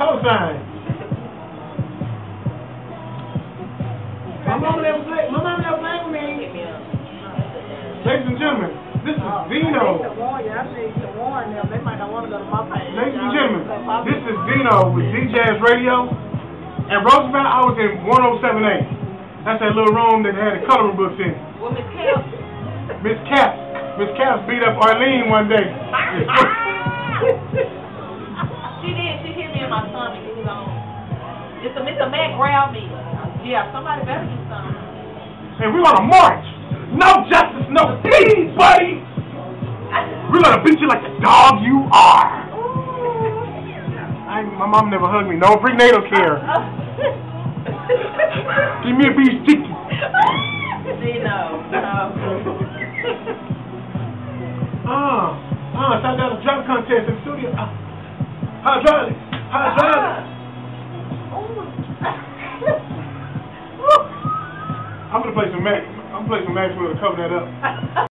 co-sign. My mama never played. My mama never played with me. Hit me up. Ladies and gentlemen, this is I Vino. need to warn you, I need to warn them, they might not wanna go to my page. Ladies and gentlemen, go to my this is. Vino with DJAZZ Radio. And Roosevelt, I was in 1078. That's that little room that had the coloring books in. it. Well, Miss Cap. Miss Caps, Miss Caps beat up Arlene one day. She did. She hit me in my stomach. It was on. It's a Mr. Mac grabbed me. Yeah, somebody better do something. and we're gonna march. No justice, no peace, buddy. We're gonna beat you like the dog you are. Mom never hugged me. No prenatal care. Give me a beef sticky. See, no, no. Uh, uh, so I got a drum contest in the studio. Uh, hydraulics, hydraulics. I'm gonna play some Max. I'm gonna play some Maxwell to cover that up.